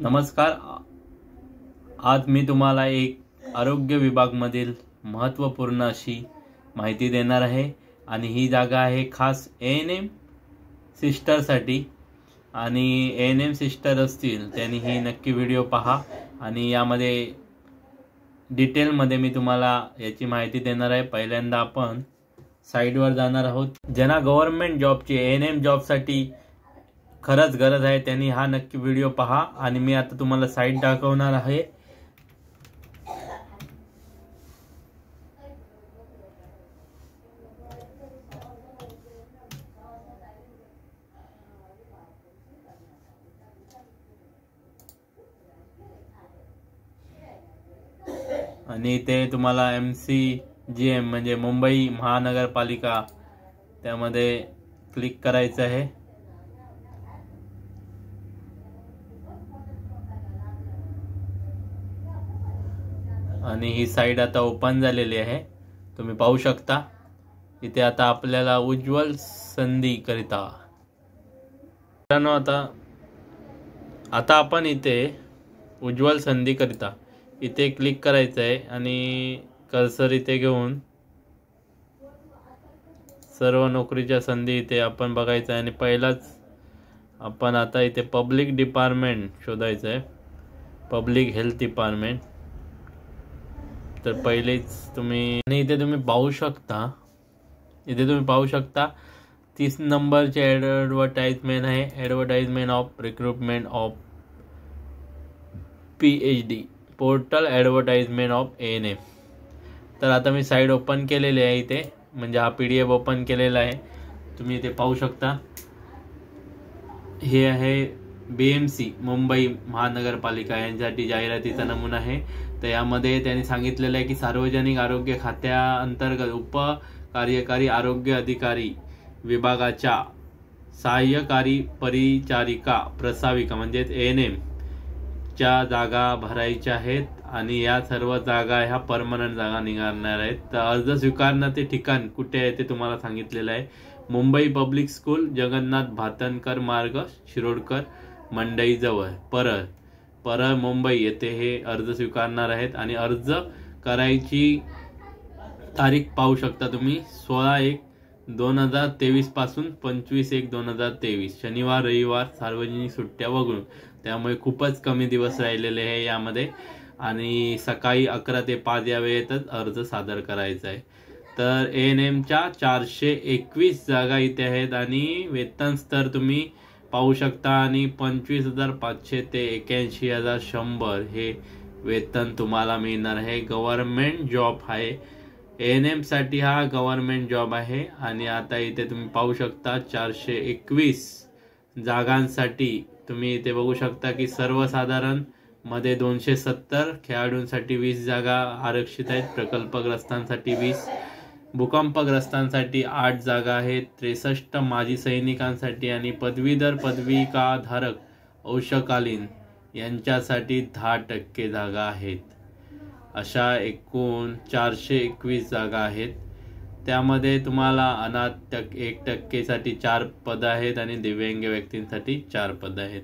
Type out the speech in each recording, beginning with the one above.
नमस्कार. आज मी तुम्हाला एक आरोग्य विभागमधील महत्त्वपूर्ण अशी माहिती देणार आहे आणि ही जागा आहे खास एन एम सिस्टरसाठी. आणि एन एम सिस्टर असतील त्यांनी ही नक्की व्हिडिओ पहा आणि यामध्ये डिटेलमध्ये मी तुम्हाला याची माहिती देणार आहे. पहिल्यांदा आपण साईडवर जाणार आहोत. ज्यांना गव्हर्नमेंट जॉबची एन एम जॉबसाठी खरंच गरज आहे. त्यांनी हा नक्की व्हिडिओ पहा आणि मी आता तुम्हाला साईट दाखवणार आहे. आणि ते तुम्हाला एम सी जी एम म्हणजे मुंबई महानगरपालिका त्यामध्ये क्लिक करायचं आहे. आणि ही साईड आता ओपन झालेली आहे. तुम्ही पाहू शकता. इथे आता आपल्याला उज्ज्वल संधी करिता. मित्रांनो आता आता आपण इथे उज्ज्वल संधी करिता. इथे क्लिक करायचं आहे आणि कर्सर इथे घेऊन सर्व नोकरीच्या संधी इथे आपण बघायचं आहे आणि पहिलाच आपण आता इथे पब्लिक डिपार्टमेंट शोधायचं आहे पब्लिक हेल्थ डिपार्टमेंट तर पहिलेच तुम्ही आणि इथे तुम्ही पाहू शकता. इथे तुम्ही पाहू शकता तीस नंबरचे ॲडव्हर्टाइजमेंट आहे. Advertisement of recruitment of P H D portal advertisement of A N F तर आता मी साईड ओपन केलेली आहे इथे. म्हणजे हा पी डी एफ ओपन केलेला आहे. तुम्ही इथे पाहू शकता. हे आहे बी एम सी मुंबई महानगरपालिका यांच्यासाठी जाहिरातीचा नमुना आहे. तर यामध्ये त्यांनी सांगितलेलं आहे की सार्वजनिक आरोग्य खात्याअंतर्गत उप कार्यकारी आरोग्य अधिकारी विभागाच्या सहाय्यकारी परिचारिका प्रसाविका म्हणजेच एन एम च्या जागा भरायच्या आहेत आणि या सर्व जागा ह्या परमनंट जागा निघणार आहेत. तर अर्ज स्वीकारण्याचे ठिकाण कुठे आहे ते तुम्हाला सांगितलेलं आहे. मुंबई पब्लिक स्कूल जगन्नाथ भातनकर मार्ग शिरोडकर मंडईजवळ. परळ परळ मुंबई येथे हे अर्ज स्वीकारणार आहेत आणि अर्ज करायची तारीख पाहू शकता तुम्ही. सोळा एक दोन हजार तेवीसपासून पंचवीस एक दोन हजार तेवीस. शनिवार रविवार सार्वजनिक सुट्ट्या वगळून. त्यामुळे खूपच कमी दिवस राहिलेले आहे यामध्ये. आणि सकाळी अकरा ते पाच या वेळेतच अर्ज सादर करायचा आहे. तर एन एमच्या चारशे एकवीस जागा इथे आहेत आणि वेतन स्तर तुम्ही पाहू शकता आणि पंचवीस हजार पाचशे ते एक्याऐंशी हजार शंभर हे वेतन तुम्हाला मिळणार आहे. गव्हर्नमेंट जॉब आहे. एन एमसाठी हा गव्हर्नमेंट जॉब आहे. आणि आता इथे तुम्ही पाहू शकता चारशे एकवीस जागांसाठी तुम्ही इथे बघू शकता की सर्वसाधारणमध्ये दोनशे सत्तर खेळाडूंसाठी वीस जागा आरक्षित आहेत. प्रकल्पग्रस्तांसाठी वीस. भूकंपग्रस्तांसाठी आठ जागा आहेत. त्रेसष्ट माजी सैनिकांसाठी आणि पदवीधर पदविकाधारक अंशकालीन यांच्यासाठी दहा टक्के जागा आहेत. अशा एकूण चारशे एकवीस जागा आहेत. त्यामध्ये तुम्हाला अनाथ टक एक टक्केसाठी चार पदं आहेत आणि दिव्यांग व्यक्तींसाठी चार पदं आहेत.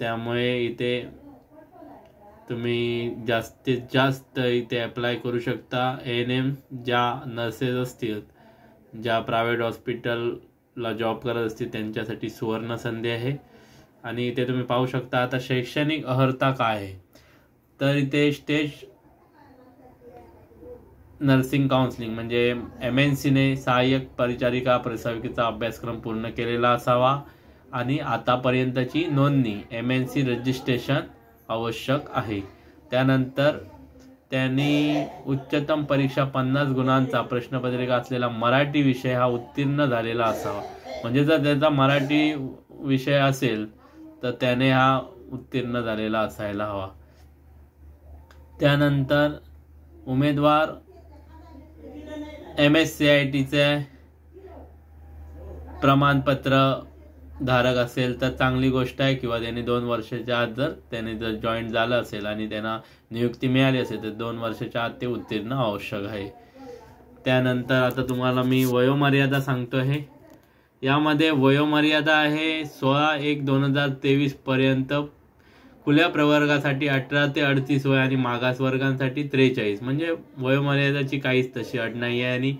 त्यामुळे इथे तुम्ही जास्तीत जास्त इथे अप्लाय करू शकता एन एम ज्या नर्सेस असतील ज्या प्रायव्हेट हॉस्पिटलला जॉब करत असतील त्यांच्यासाठी सुवर्ण संधी आहे. आणि इथे तुम्ही पाहू शकता आता शैक्षणिक अर्हता काय आहे. तर इथे स्टेज नर्सिंग काउन्सिलिंग म्हणजे एम एन सीने सहाय्यक परिचारिका प्रसाविकेचा अभ्यासक्रम पूर्ण केलेला असावा. आणि आतापर्यंतची नोंदणी एम एन सी रजिस्ट्रेशन आवश्यक आहे. त्यानंतर त्यांनी उच्चतम परीक्षा पन्नास गुणांचा प्रश्नपत्रिका असलेला मराठी विषय हा उत्तीर्ण झालेला असावा. म्हणजे जर त्याचा मराठी विषय असेल तर त्याने हा उत्तीर्ण झालेला असायला हवा. त्यानंतर उमेदवार एम एस सी आय टीचे प्रमाणपत्र धारक असेल तर चांगली गोष्ट आहे किंवा त्यांनी दोन वर्षाच्या आत जर त्याने जर जॉईंट झालं असेल आणि त्यांना नियुक्ती मिळाली असेल तर दोन वर्षाच्या आत ते उत्तीर्ण आवश्यक आहे. त्यानंतर आता तुम्हाला मी वयोमर्यादा सांगतो आहे. यामध्ये वयोमर्यादा आहे सोळा एक दोन हजार तेवीस पर्यंत खुल्या प्रवर्गासाठी अठरा ते अडतीस वय आणि मागास वर्गांसाठी त्रेचाळीस. म्हणजे वयोमर्यादाची काहीच तशी अट नाही आहे आणि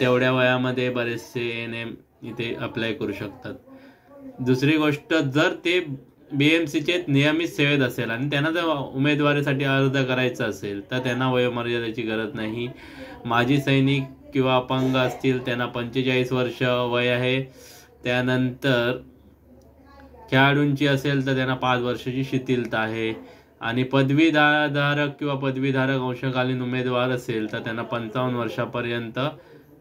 तेवढ्या वयामध्ये बरेचसे एन एम इथे अप्लाय करू शकतात. दुसरी गोष्ट जर ते बी एम सीचे नियमित सेवेत असेल आणि त्यांना जर उमेदवारीसाठी अर्ज करायचा असेल तर त्यांना वयोमर्यादेची गरज नाही. माजी सैनिक किंवा अपंग असतील त्यांना पंचेचाळीस वर्ष वय आहे. त्यानंतर खेळाडूंची असेल तर त्यांना पाच वर्षाची शिथिलता आहे. आणि पदवीधारक किंवा पदवीधारक अंशकालीन उमेदवार असेल तर त्यांना पंचावन्न वर्षापर्यंत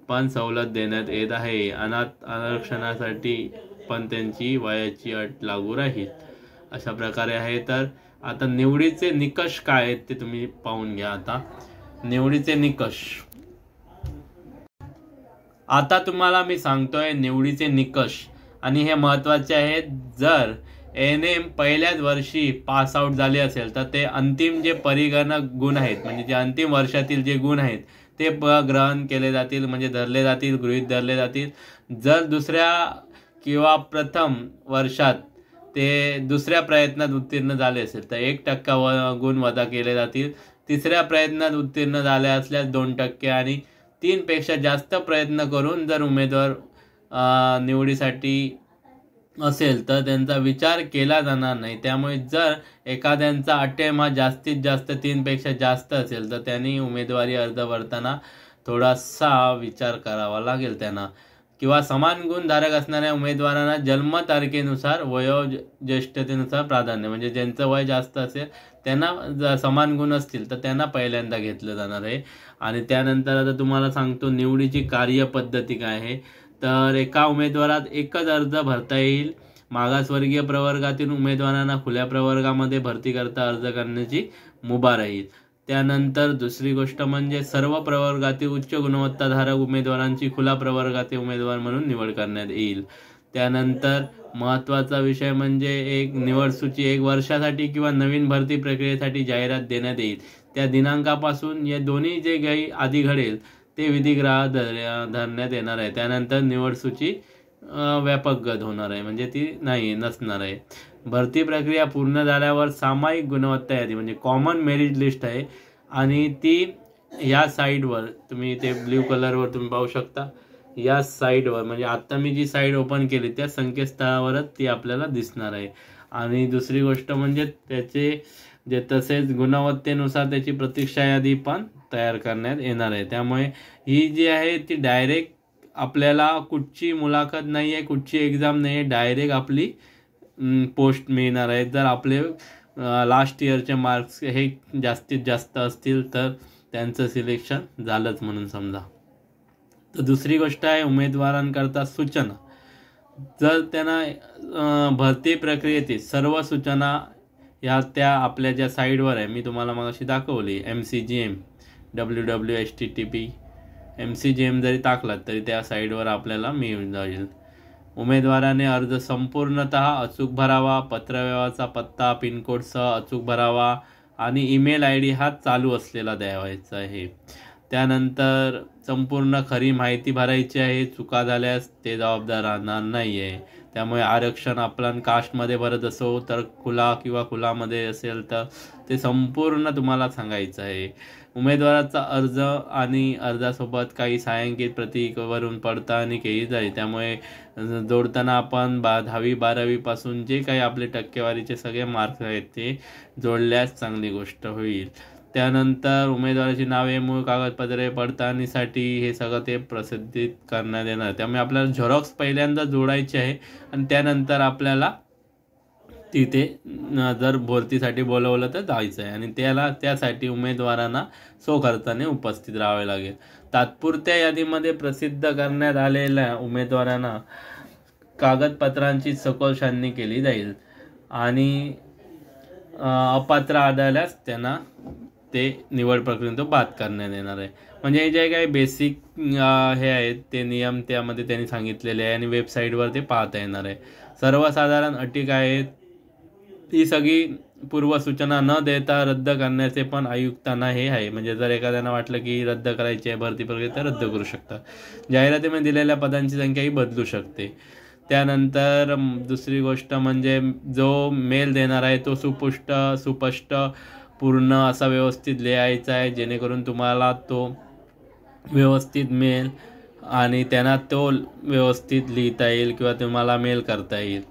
पण सवलत देण्यात येत आहे. अनाथ आरक्षणासाठी पण त्यांची वयाची अट लागू राहील. अशा प्रकारे आहे तर आता निवडीचे निकष काय आहेत ते तुम्ही पाहून घ्या आता. निवडीचे निकष. आता तुम्हाला मी सांगतोय निवडीचे निकष. आणि हे महत्त्वाचे आहेत जर एन एम पहिल्याच वर्षी पास आउट झाले असेल तर ते अंतिम जे परिगणक गुण आहेत म्हणजे जे अंतिम वर्षातील जे गुण आहेत ते ग्रहण केले जातील म्हणजे धरले जातील गृहित धरले जातील. जर दुसऱ्या किंवा प्रथम वर्षात ते दुसऱ्या प्रयत्नात उत्तीर्ण झाले असेल तर एक टक्का व गुण वजा केले जातील. तिसऱ्या प्रयत्नात उत्तीर्ण झाले असल्यास दोन टक्के आणि तीनपेक्षा जास्त प्रयत्न करून जर उमेदवार निवडीसाठी असेल तर त्यांचा विचार केला जाणार नाही. त्यामुळे जर एखाद्यांचा अटेम हा जास्तीत जास्त तीनपेक्षा जास्त असेल तर त्यांनी उमेदवारी अर्ज भरताना थोडासा विचार करावा लागेल त्यांना. किंवा समान गुणधारक असणाऱ्या उमेदवारांना जन्मतारखेनुसार वयोज्येष्ठतेनुसार प्राधान्य म्हणजे ज्यांचं वय जास्त असेल त्यांना समान गुण असतील तर त्यांना पहिल्यांदा घेतलं जाणार आहे. आणि त्यानंतर आता तुम्हाला सांगतो निवडीची कार्यपद्धती काय आहे? तर एका उमेदवारात एकच अर्ज भरता येईल. मागासवर्गीय प्रवर्गातील उमेदवारांना खुल्या प्रवर्गामध्ये भरती करता अर्ज करण्याची मुभा राहील. त्यानंतर दुसरी गोष्ट म्हणजे सर्व प्रवर्गातील उच्च गुणवत्ताधारक उमेदवारांची खुला प्रवर्गातील उमेदवार म्हणून निवड करण्यात येईल. त्यानंतर महत्त्वाचा विषय म्हणजे एक निवड सूची एक वर्षासाठी किंवा नवीन भरती प्रक्रियेसाठी जाहिरात देण्यात येईल. त्या दिनांकापासून या दोन्ही जे काही आधी घडेल ते विधिग्राह धरण्यात येणार आहे. त्यानंतर निवड सूची व्यापक गत होणार आहे. म्हणजे ती नाही नसणार आहे. भरती प्रक्रिया पूर्ण झाल्यावर सामायिक गुणवत्ता यादी म्हणजे कॉमन मेरिट लिस्ट आहे. आणि ती या साईडवर तुम्ही ते ब्ल्यू कलरवर तुम्ही पाहू शकता. या साईडवर म्हणजे आत्ता मी जी साईड ओपन केली त्या संकेतस्थळावरच ती आपल्याला दिसणार आहे. आणि दुसरी गोष्ट म्हणजे त्याचे जे तसेच गुणवत्तेनुसार त्याची प्रतीक्षा यादी पण तयार करण्यात येणार आहे. त्यामुळे ही जी आहे ती डायरेक्ट आपल्याला कुठची मुलाखत नाही आहे कुठची एक्झाम नाही आहे डायरेक्ट आपली पोस्ट मिळणार आहेत जर आपले लास्ट इयरचे मार्क्स हे जास्तीत जास्त असतील तर त्यांचं सिलेक्शन झालंच म्हणून समजा. तर दुसरी गोष्ट आहे उमेदवारांकरता सूचना. जर त्यांना भरती प्रक्रियेतील सर्व सूचना ह्या त्या आपल्या ज्या साईडवर आहे मी तुम्हाला मग अशी दाखवली M C G M W W H T T P M C G M जरी टाकलात तरी त्या साईडवर आपल्याला मिळून जाईल. उमेदवाराने अर्ज संपूर्णत अचूक भरावा पत्रव्यवहाराचा पत्ता पिनकोडसह अचूक भरावा आणि ईमेल आय डी हा चालू असलेला द्यावायचा आहे. त्यानंतर संपूर्ण खरी माहिती भरायची आहे चुका झाल्यास ते जबाबदार राहणार नाही आहे त्यामुळे आरक्षण आपण कास्टमध्ये भरत असो तर खुला किंवा खुलामध्ये असेल तर ते संपूर्ण तुम्हाला सांगायचं आहे. उमेदवाराचा अर्ज आणि अर्जासोबत काही सायंकित प्रतीकवरून पडताळणी केली जाईल. त्यामुळे जोडताना आपण बा दहावी बारावीपासून जे काही आपले टक्केवारीचे सगळे मार्क्स आहेत ते जोडल्यास चांगली गोष्ट होईल. त्यानंतर उमेदवाराची नावे मूळ कागदपत्रे पडताळणीसाठी हे सगळं ते प्रसिद्धित करण्यात येणार. त्यामुळे आपल्याला झेरॉक्स पहिल्यांदा जोडायचे आहे. आणि त्यानंतर आपल्याला तिथे जर भरतीसाठी बोलवलं तर जायचं आहे आणि त्याला त्यासाठी उमेदवारांना सोखर्चाने उपस्थित राहावे लागेल. तात्पुरत्या यादीमध्ये प्रसिद्ध करण्यात आलेल्या उमेदवारांना कागदपत्रांची सखोल छाननी केली जाईल. आणि अपात्र आढळल्यास त्यांना ते निवड प्रक्रियेतून बाद करण्यात येणार आहे. म्हणजे जे काही बेसिक हे आहेत ते नियम त्यामध्ये त्यांनी सांगितलेले आहे आणि वेबसाईटवर ते पाहता येणार आहे. सर्वसाधारण अटी काय आहेत ती सगळी पूर्वसूचना न देता रद्द करण्याचे पण आयुक्तांना हे आहे. म्हणजे जर एखाद्यानं वाटलं की रद्द करायची आहे भरती प्रक्रिया तर रद्द करू शकतात जाहिरातीमध्ये दिलेल्या पदांची संख्या ही बदलू शकते. त्यानंतर दुसरी गोष्ट म्हणजे जो मेल देणार आहे तो सुपुष्ट सुपष्ट पूर्ण असा व्यवस्थित लिहायचा आहे जेणेकरून तुम्हाला तो व्यवस्थित मेल आणि त्यांना तो व्यवस्थित लिहिता येईल किंवा तुम्हाला मेल करता येईल.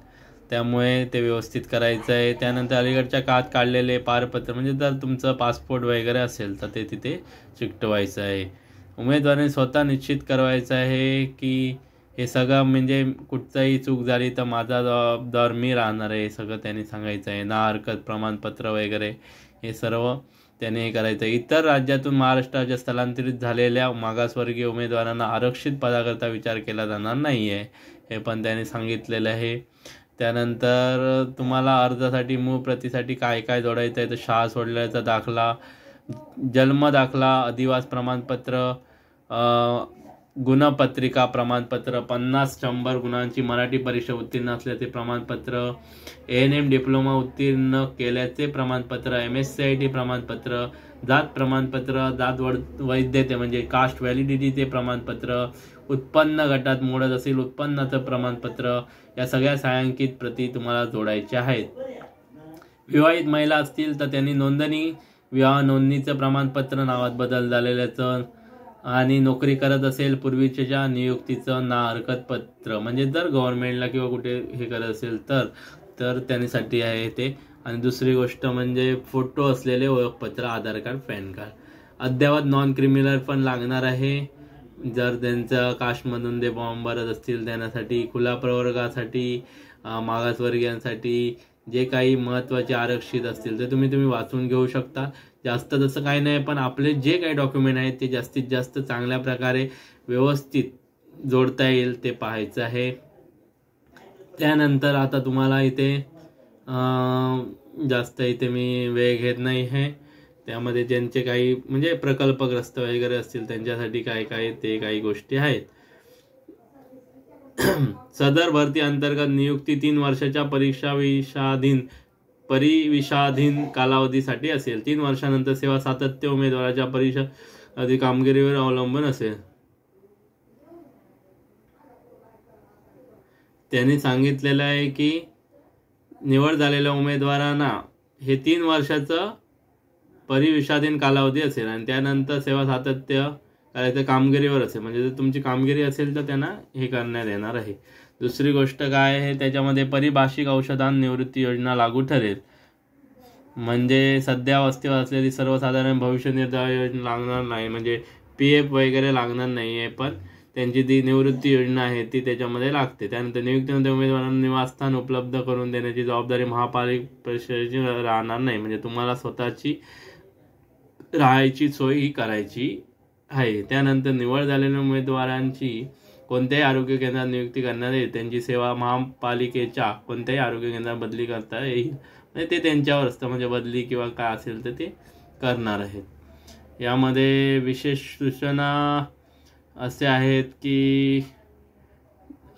त्यामुळे ते व्यवस्थित करायचं आहे. त्यानंतर अलीकडच्या काळात काढलेले पारपत्र म्हणजे जर तुमचं पासपोर्ट वगैरे असेल तर ते तिथे चिकटवायचं आहे. उमेदवाराने स्वतः निश्चित करवायचं आहे की हे सगळं म्हणजे कुठचाही चूक झाली तर माझा जबाबदार मी राहणार आहे हे सगळं त्यांनी सांगायचं आहे. ना हरकत प्रमाणपत्र वगैरे हे सर्व त्याने हे करायचं. इतर राज्यातून महाराष्ट्राच्या स्थलांतरित झालेल्या मागासवर्गीय उमेदवारांना आरक्षित पदाकरता विचार केला जाणार नाही आहे हे पण त्याने सांगितलेलं आहे. त्यानंतर तुम्हाला अर्जासाठी मूळ प्रतीसाठी काय काय जोडायचं आहे तर शाळा सोडल्याचा दाखला जन्म दाखला अधिवास प्रमाणपत्र गुणपत्रिका प्रमाणपत्र पन्नास शंभर गुणांची मराठी परीक्षा उत्तीर्ण असल्याचे प्रमाणपत्र एन एम डिप्लोमा उत्तीर्ण केल्याचे प्रमाणपत्र M S C I T प्रमाणपत्र जात प्रमाणपत्र जात वैद्यते म्हणजे कास्ट व्हॅलिडिटीचे प्रमाणपत्र उत्पन्न गटात मोडत असेल उत्पन्नाचं प्रमाणपत्र या सगळ्या सायांकित प्रती तुम्हाला जोडायच्या आहेत. विवाहित महिला असतील तर त्यांनी नोंदणी विवाह नोंदणीचं प्रमाणपत्र नावात बदल झालेल्याचं आणि नोकरी करत असेल पूर्वीच्या नियुक्तीचं ना हरकत पत्र म्हणजे जर गव्हर्नमेंटला किंवा कुठे हे करत असेल तर तर त्यांच्यासाठी आहे ते. आणि दुसरी गोष्ट म्हणजे फोटो असलेले ओळखपत्र आधार कार्ड पॅन कार्ड. अद्ययावत नॉन क्रिमिनल पण लागणार आहे. जर त्यांचं कास्टमधून ते फॉर्म भरत असतील त्यांच्यासाठी खुला प्रवर्गासाठी मागासवर्गीयांसाठी जे काही महत्त्वाचे आरक्षित असतील ते तुम्ही तुम्ही वाचून घेऊ शकता. जास्त तसं काही नाही पण आपले जे काही डॉक्युमेंट आहेत ते जास्तीत जास्त चांगल्या प्रकारे व्यवस्थित जोडता येईल ते पाहायचं आहे. त्यानंतर आता तुम्हाला इथे जास्त इथे मी वेळ घेत नाही आहे. त्यामध्ये ज्यांचे काही म्हणजे प्रकल्पग्रस्त वगैरे असतील त्यांच्यासाठी काय काय ते काही गोष्टी आहेत. सदर भरती अंतर्गत नियुक्ती तीन वर्षाच्या परीक्षा विषाधीन परिविषाधीन कालावधीसाठी असेल. तीन वर्षानंतर सेवा सातत्य उमेदवाराच्या परीक्षा आधी कामगिरीवर अवलंबून असेल. त्यांनी सांगितलेलं आहे की निवड झालेल्या उमेदवारांना हे तीन वर्षाचं परिविषाधीन कालावधी असेल आणि त्यानंतर सेवा सातत्य करायचं कामगिरीवर असेल. म्हणजे जर तुमची कामगिरी असेल तर त्यांना हे करण्यात येणार आहे. दुसरी गोष्ट काय आहे त्याच्यामध्ये परिभाषिक औषधां निवृत्ती योजना लागू ठरेल. म्हणजे सध्या अवस्थेवर असलेली सर्वसाधारण भविष्य निर्वाह योजना लागणार नाही म्हणजे पी एफ वगैरे लागणार नाही आहे पण त्यांची जी निवृत्ती योजना आहे ती त्याच्यामध्ये लागते. त्यानंतर नियुक्तीमध्ये उमेदवारांना निवासस्थान उपलब्ध करून देण्याची जबाबदारी महापालिका परिषदेची राहणार नाही. म्हणजे तुम्हाला स्वतःची राहायची सोय ही करायची आहे. त्यानंतर निवड झालेल्या उमेदवारांची कोणत्याही आरोग्य केंद्रात नियुक्ती करण्यात येईल त्यांची सेवा महापालिकेच्या कोणत्याही आरोग्य केंद्रात बदली करता येईल. म्हणजे ते त्यांच्यावर असतं. म्हणजे बदली किंवा काय असेल तर ते करणार आहेत. यामध्ये विशेष सूचना असे आहेत की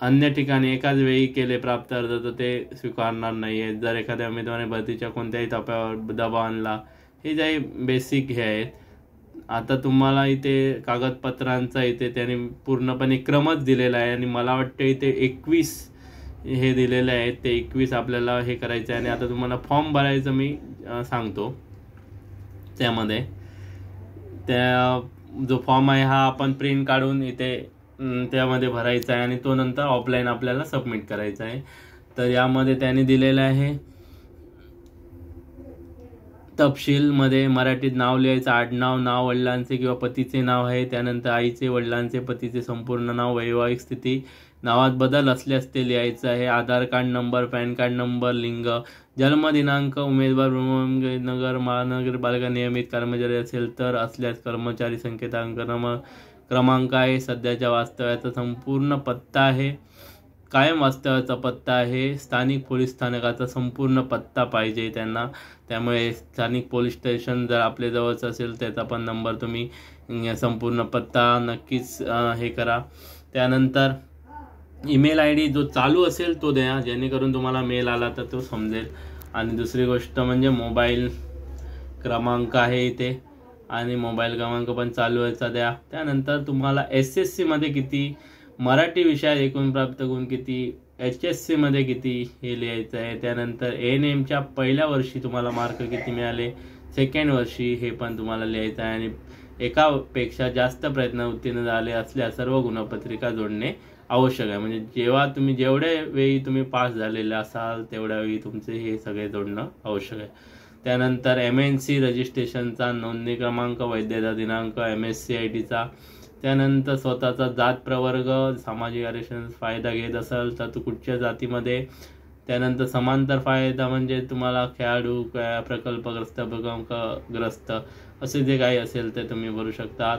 अन्य ठिकाणी एकाच वेळी केले प्राप्त अर्ज तर ते स्वीकारणार नाही आहेत. जर एखाद्या उमेदवाराने भरतीच्या कोणत्याही टप्प्यावर दबाव आणला हे जे बेसिक हे आहेत. आता तुम्हाला इथे कागदपत्रांचा इथे त्याने पूर्णपणे क्रमच दिलेला आहे आणि मला वाटतं इथे एकवीस हे दिलेले आहेत. ते एकवीस आपल्याला हे करायचं आहे आणि आता तुम्हाला फॉर्म भरायचं मी सांगतो त्यामध्ये. त्या जो फॉर्म आहे हा आपण प्रिंट काढून इथे त्यामध्ये भरायचा आहे आणि तो नंतर ऑफलाईन आपल्याला सबमिट करायचा आहे. तर यामध्ये त्याने दिलेलं आहे तपशीलमध्ये मराठीत नाव लिहायचं आडनाव नाव वडिलांचे किंवा पतीचे नाव आहे त्यानंतर आईचे वडिलांचे पतीचे संपूर्ण नाव वैवाहिक स्थिती नावात बदल असल्यास ते लिहायचं आहे. Aadhaar card number PAN card number लिंग जन्मदिनांक उमेदवार नगर महानगरपालिका नियमित कर्मचारी असेल तर असल्यास कर्मचारी संकेतांक क्रमांक आहे. सध्याच्या वास्तव्याचा संपूर्ण पत्ता आहे. कायम वास्तव्याचा पत्ता आहे. स्थानिक पोलीस स्थानकाचा संपूर्ण पत्ता पाहिजे त्यांना. त्यामुळे स्थानिक पोलीस स्टेशन जर आपल्या जवळचं असेल त्याचा पण नंबर तुम्ही संपूर्ण पत्ता नक्कीच हे करा. त्यानंतर ईमेल आय डी जो चालू असेल तो द्या. जेणेकरून तुम्हाला मेल आला तर तो समजेल. आणि दुसरी गोष्ट म्हणजे मोबाईल क्रमांक आहे इथे. आणि मोबाईल क्रमांक पण चालू आहेचा द्या. त्यानंतर तुम्हाला एस एस सीमध्ये किती मराठी विषयात एकूण प्राप्त गुण किती? एच एस सीमध्ये किती हे लिहायचं आहे? त्यानंतर एन एमच्या पहिल्या वर्षी तुम्हाला मार्क किती मिळाले? सेकंड वर्षी हे पण तुम्हाला लिहायचं आहे. आणि एकापेक्षा जास्त प्रयत्न उत्तीर्ण झाले असल्या सर्व गुणपत्रिका जोडणे आवश्यक आहे. म्हणजे जेव्हा तुम्ही जेवढ्या वेळी तुम्ही पास झालेले असाल तेवढ्या वेळी तुमचे हे सगळे जोडणं आवश्यक आहे. त्यानंतर एम एन सी रजिस्ट्रेशनचा नोंदणी क्रमांक वैद्यता दिनांक एम एस सी आय टीचा त्यानंतर स्वतःचा जात प्रवर्ग सामाजिक आरक्षण फायदा घेत असाल तर तू कुठच्या जातीमध्ये? त्यानंतर समांतर फायदा म्हणजे तुम्हाला खेळाडू प्रकल्पग्रस्त ग्रस्त असे जे काही असेल ते तुम्ही भरू शकतात.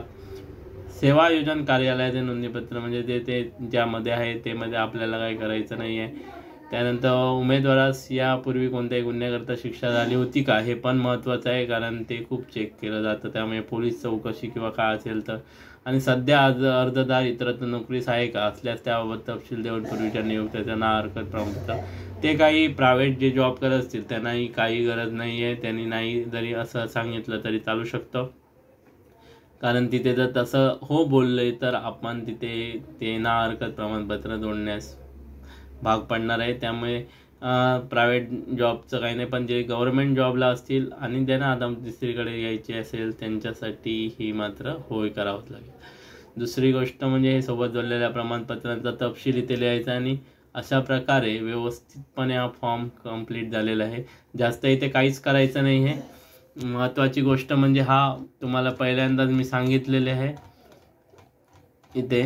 सेवा योजन कार्यालयाचे नोंदणीपत्र म्हणजे ते ते ज्यामध्ये आहे ते मध्ये आपल्याला काही करायचं नाही आहे त्यानंतर उमेदवारास यापूर्वी कोणत्याही गुन्ह्याकरता शिक्षा झाली होती का हे पण महत्त्वाचं आहे कारण ते खूप चेक केलं जातं. त्यामुळे पोलीस चौकशी किंवा काय असेल तर आणि सध्या आज अर्जदार इतरत्र नोकरीस आहे का असल्यास त्याबाबत तपशील देऊन पूर्वीच्या नियुक्त्याचं ना हरकत प्रमुख ते काही प्रायव्हेट जे जॉब करत असतील त्यांनाही काही गरज नाही आहे त्यांनी नाही जरी असं सांगितलं तरी चालू शकतं. कारण तिथे जर तसं हो बोलले तर आपण तिथे ते ना हरकत प्रमाणपत्र जोडण्यास भाग पडणार आहे. त्यामुळे प्रायव्हेट जॉबचं काही नाही पण जे गव्हर्नमेंट जॉबला असतील आणि त्यांना आता दुसरीकडे यायची असेल त्यांच्यासाठी ही मात्र होय करावंच लागेल. दुसरी गोष्ट म्हणजे हे सोबत जोडलेल्या प्रमाणपत्रांचा तपशील इथे लिहायचा आणि अशा प्रकारे व्यवस्थितपणे हा फॉर्म कंप्लीट झालेला आहे. जास्त इथे काहीच करायचं नाही आहे. महत्त्वाची गोष्ट म्हणजे हा तुम्हाला पहिल्यांदाच मी सांगितलेले आहे इथे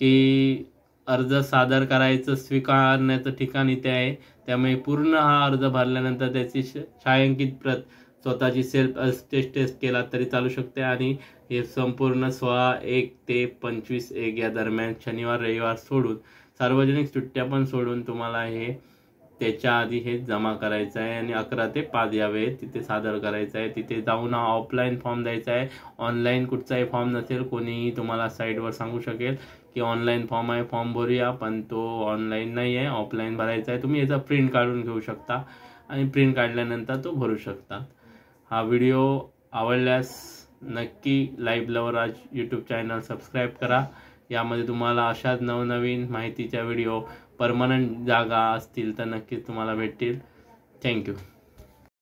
की अर्ज सादर करायचं स्वीकारण्याचं ठिकाण इथे आहे. त्यामुळे पूर्ण हा अर्ज भरल्यानंतर त्याची छायांकित प्रत स्वतःची सेल्फ टेस्ट टेस्ट केला तरी चालू शकते आणि हे संपूर्ण सोळा एक ते पंचवीस एक या दरम्यान शनिवार रविवार सोडून सार्वजनिक सुट्ट्या पण सोडून तुम्हाला हे त्याच्या आधी हे जमा करायचं आहे आणि अकरा ते पाच या वेळेत तिथे सादर करायचं आहे. तिथे जाऊन हा ऑफलाईन फॉर्म द्यायचा आहे. ऑनलाईन कुठचाही फॉर्म नसेल कोणीही तुम्हाला साईटवर सांगू शकेल. की ऑनलाईन फॉर्म आहे फॉर्म भरूया पण तो ऑनलाईन नाही आहे ऑफलाईन भरायचा आहे. तुम्ही याचा प्रिंट काढून घेऊ शकता आणि प्रिंट काढल्यानंतर तो भरू शकता. हा व्हिडिओ आवडल्यास नक्की live Lavraj YouTube channel subscribe करा. यामध्ये तुम्हाला अशाच नवनवीन माहितीच्या व्हिडिओ परमनंट जागा असतील तर नक्कीच तुम्हाला भेटतील. थँक्यू